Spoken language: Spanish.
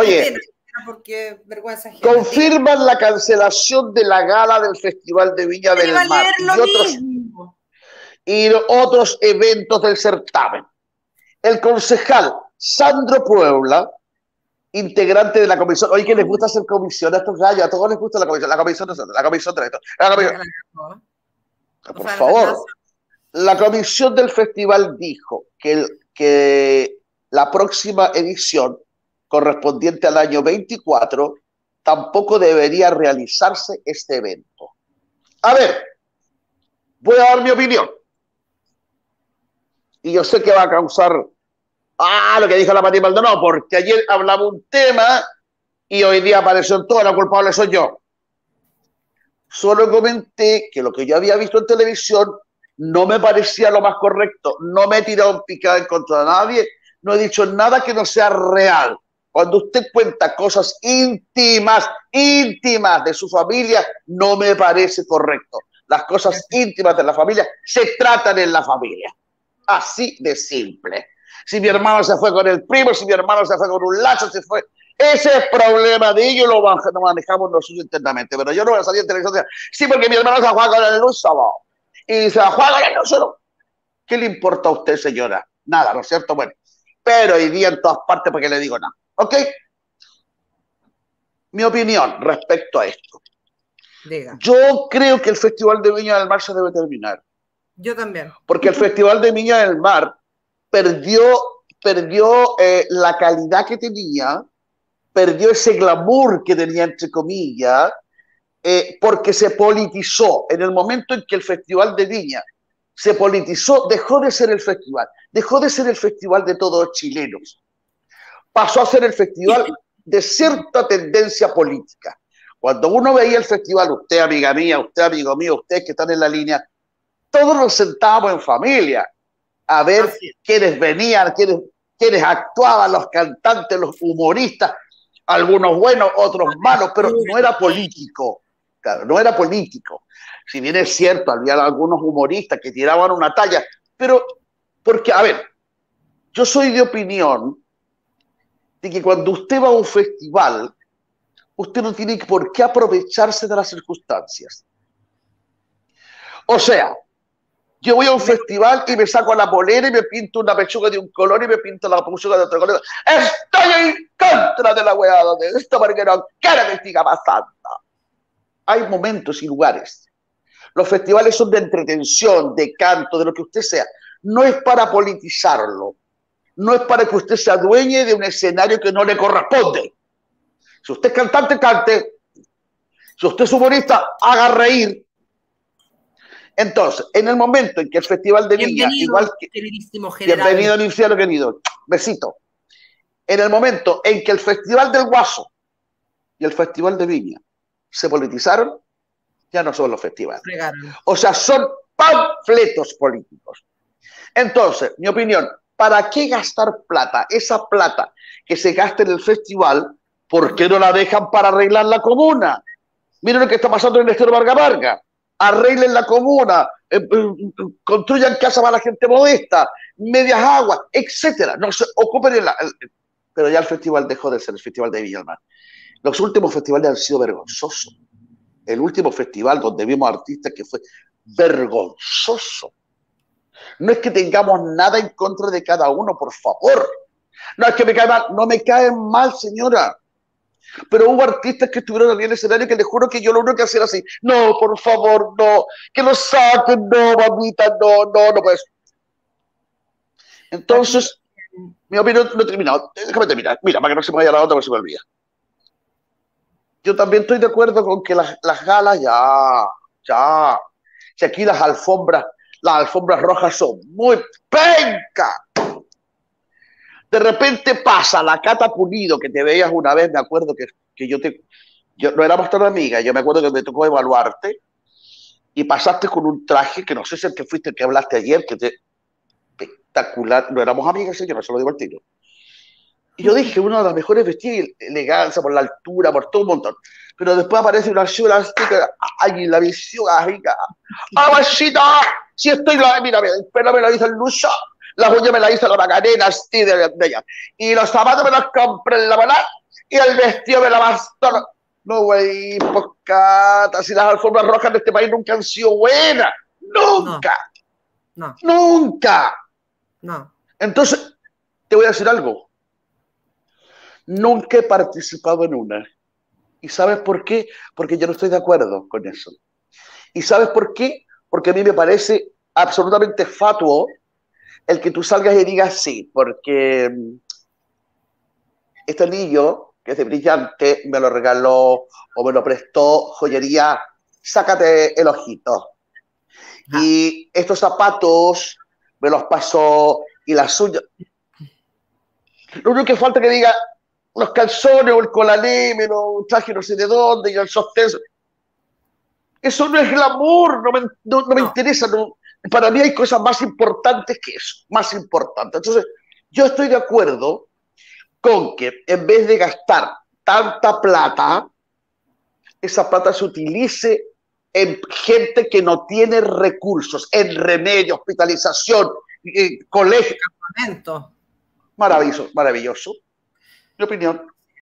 Oye, confirman la cancelación de la gala del Festival de Viña del Mar y otros, y otros eventos del certamen. El concejal Sandro Puebla, integrante de la comisión, oye, que les gusta hacer comisión a estos gallos, a todos les gusta la comisión, la comisión, la comisión de esto, la comisión. Por favor, la comisión del festival dijo que, que la próxima edición correspondiente al año 24 tampoco debería realizarse este evento. A ver, voy a dar mi opinión. Y yo sé que va a causar, ah, lo que dijo la Mati Maldonado, porque ayer hablaba un tema y hoy día apareció en todo, la culpable soy yo. Solo comenté que lo que yo había visto en televisión no me parecía lo más correcto. No me he tirado un picado en contra de nadie, no he dicho nada que no sea real. Cuando usted cuenta cosas íntimas, íntimas de su familia, no me parece correcto. Las cosas íntimas de la familia se tratan en la familia. Así de simple. Si mi hermano se fue con el primo, si mi hermano se fue con un lazo, se fue. Ese es problema de ellos, lo manejamos nosotros internamente. Pero yo no voy a salir en televisión. Sí, porque mi hermano se juega con el luz y se juega con el luz. ¿Qué le importa a usted, señora? Nada, ¿no es cierto? Bueno, pero hoy día en todas partes, porque le digo nada. ¿Ok? Mi opinión respecto a esto. Diga. Yo creo que el Festival de Viña del Mar se debe terminar. Yo también. Porque el Festival de Viña del Mar perdió, perdió eh, la calidad que tenía, perdió ese glamour que tenía, entre comillas, eh, porque se politizó. En el momento en que el Festival de Viña se politizó, dejó de ser el festival, dejó de ser el festival de todos los chilenos pasó a ser el festival de cierta tendencia política. Cuando uno veía el festival, usted amiga mía, usted amigo mío, ustedes que están en la línea, todos nos sentábamos en familia a ver quiénes venían, quiénes, quiénes actuaban, los cantantes, los humoristas, algunos buenos, otros malos, pero no era político, claro, no era político. Si bien es cierto, había algunos humoristas que tiraban una talla, pero porque, a ver, yo soy de opinión de que cuando usted va a un festival, usted no tiene por qué aprovecharse de las circunstancias. O sea, yo voy a un festival y me saco la polera y me pinto una pechuga de un color y me pinto la pechuga de otro color. Estoy en contra de la weá de esto porque no quiero que siga pasando. Hay momentos y lugares. Los festivales son de entretención, de canto, de lo que usted sea. No es para politizarlo no es para que usted se adueñe de un escenario que no le corresponde. Si usted es cantante, cante. Si usted es humorista, haga reír. Entonces, en el momento en que el Festival de Viña, igual que. Bienvenido al infierno, querido. Besito. En el momento en que el Festival del Guaso y el Festival de Viña se politizaron, ya no son los festivales. O sea, son panfletos políticos. Entonces, mi opinión, ¿Para qué gastar plata? Esa plata que se gasta en el festival, ¿por qué no la dejan para arreglar la comuna? Miren lo que está pasando en el Estero Varga Varga. Arreglen la comuna, eh, eh, construyan casas para la gente modesta, medias aguas, etcétera. No se ocupen la, pero ya el festival dejó de ser el festival de Villalmar. Los últimos festivales han sido vergonzosos. El último festival donde vimos artistas que fue vergonzoso. No es que tengamos nada en contra de cada uno, por favor. No es que me cae mal, no me caen mal, señora. Pero hubo artistas que estuvieron en el escenario que les juro que yo lo único que hacía era así. No, por favor, no. Que lo saquen, no, mamita, no, no, no pues. Entonces, mi opinión no he terminado. Déjame terminar. Mira, para que no se me vaya la otra, porque se me olvida. Yo también estoy de acuerdo con que las, las galas ya, ya. Si aquí las alfombras las alfombras rojas son muy penca. De repente pasa la Cata Pulido, que te veías una vez, me acuerdo que, que yo te... Yo, no éramos tan amigas, yo me acuerdo que me tocó evaluarte y pasaste con un traje que no sé si el que fuiste el que hablaste ayer, que te... Espectacular. No éramos amigas, señora, se lo digo al tiro. Y yo dije, uno de los mejores vestidos, elegancia, por la altura, por todo un montón. Pero después aparece una ciudad, ay, la visión, rica. ¡Aguachita! Si estoy la, mira, el pelo me lo dice el Lucha, Las uñas me las hizo la Macarena, sí, de, ella. Y los zapatos me los compré en la mala y el vestido me la bastó. No, güey, poscata, si las alfombras rojas de este país nunca han sido buenas. Nunca. No. Nunca. No. Entonces, te voy a decir algo. Nunca he participado en una. ¿Y sabes por qué? Porque yo no estoy de acuerdo con eso. ¿Y sabes por qué? Porque a mí me parece absolutamente fatuo el que tú salgas y digas sí, porque mm, este anillo, que es de brillante, me lo regaló o me lo prestó joyería, sácate el ojito. Y estos zapatos me los pasó y las uñas. Lo único que falta que diga los calzones o el colalé, me lo traje no sé de dónde y el sostén. Eso no es glamour, no me, no, me interesa. para mí hay cosas más importantes que eso, más importantes. Entonces, yo estoy de acuerdo con que en vez de gastar tanta plata, esa plata se utilice en gente que no tiene recursos, en remedio, hospitalización, en colegio. Maravilloso, maravilloso. Mi opinión.